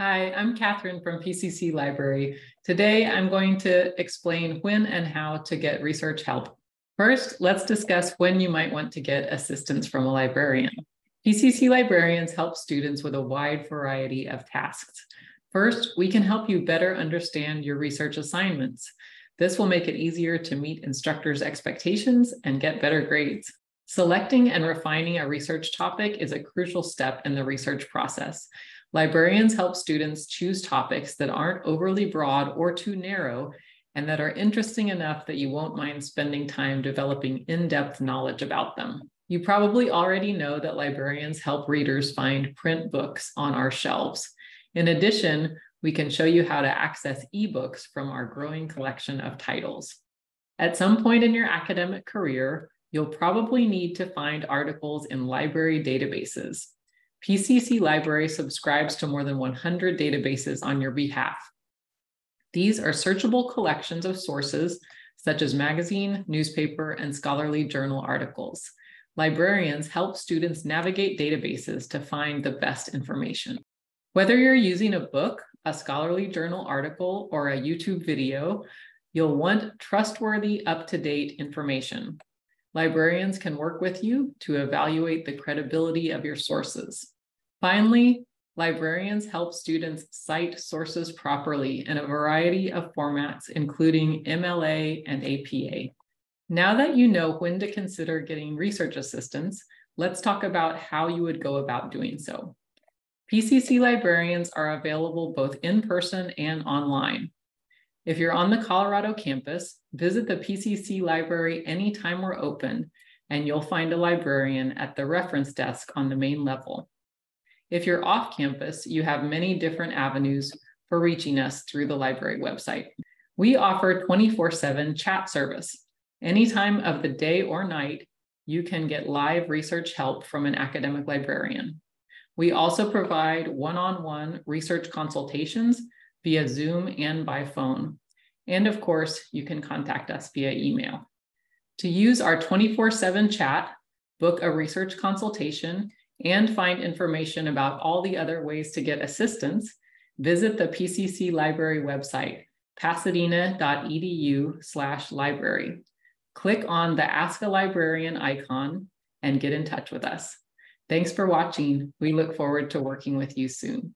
Hi, I'm Catherine from PCC Library. Today, I'm going to explain when and how to get research help. First, let's discuss when you might want to get assistance from a librarian. PCC librarians help students with a wide variety of tasks. First, we can help you better understand your research assignments. This will make it easier to meet instructors' expectations and get better grades. Selecting and refining a research topic is a crucial step in the research process. Librarians help students choose topics that aren't overly broad or too narrow and that are interesting enough that you won't mind spending time developing in-depth knowledge about them. You probably already know that librarians help readers find print books on our shelves. In addition, we can show you how to access ebooks from our growing collection of titles. At some point in your academic career, you'll probably need to find articles in library databases. PCC Library subscribes to more than 100 databases on your behalf. These are searchable collections of sources such as magazine, newspaper, and scholarly journal articles. Librarians help students navigate databases to find the best information. Whether you're using a book, a scholarly journal article, or a YouTube video, you'll want trustworthy, up-to-date information. Librarians can work with you to evaluate the credibility of your sources. Finally, librarians help students cite sources properly in a variety of formats, including MLA and APA. Now that you know when to consider getting research assistance, let's talk about how you would go about doing so. PCC librarians are available both in person and online. If you're on the Colorado campus, visit the PCC library anytime we're open, and you'll find a librarian at the reference desk on the main level. If you're off campus, you have many different avenues for reaching us through the library website. We offer 24 7 chat service. Any time of the day or night, you can get live research help from an academic librarian. We also provide one on one research consultations via Zoom and by phone. And of course, you can contact us via email. To use our 24 7 chat, book a research consultation, and find information about all the other ways to get assistance, visit the PCC Library website, pasadena.edu slash library. Click on the Ask a Librarian icon and get in touch with us. Thanks for watching. We look forward to working with you soon.